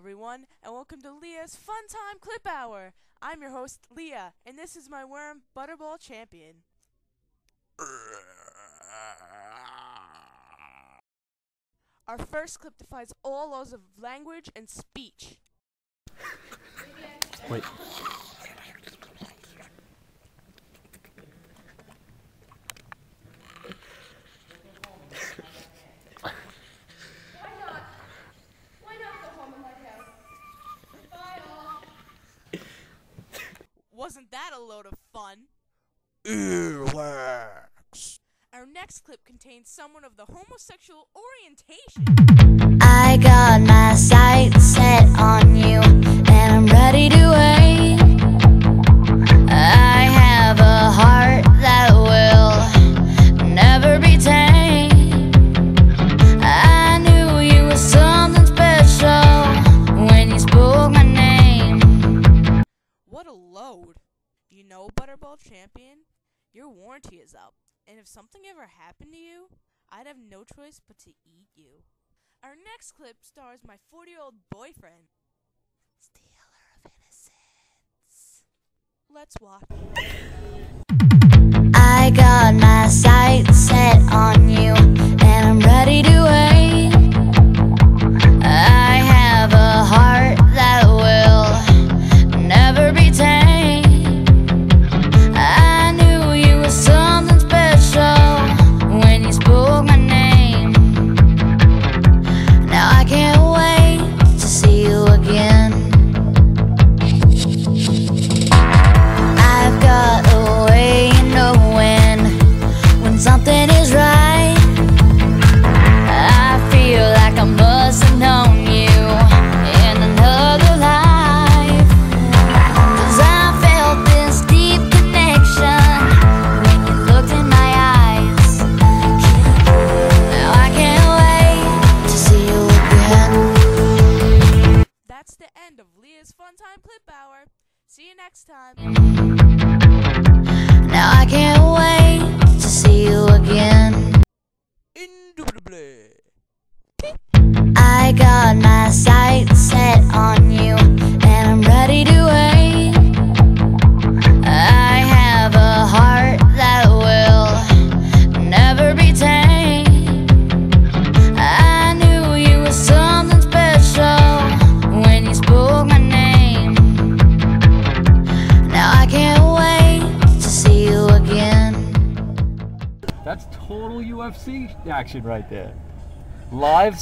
everyone, and welcome to Leah's Fun Time Clip Hour. I'm your host, Leah, and this is my worm, Butterball Champion. Our first clip defies all laws of language and speech. Wait. Wasn't that a load of fun? Earwax. Our next clip contains someone of the homosexual orientation. I got my Know, Butterball Champion, your warranty is up, and if something ever happened to you, I'd have no choice but to eat you. Our next clip stars my 40 year old boyfriend, Stealer of Innocence. Let's watch. I got my See you next time. That's total UFC action right there. Live.